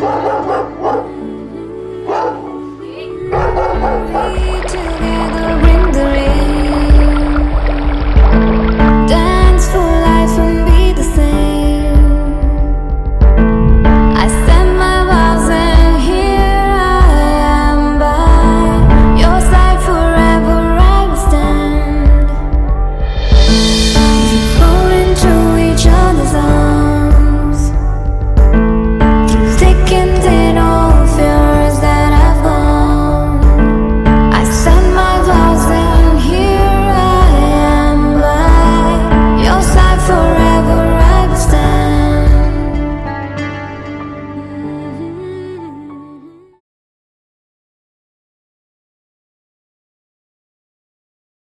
Ha ha ha!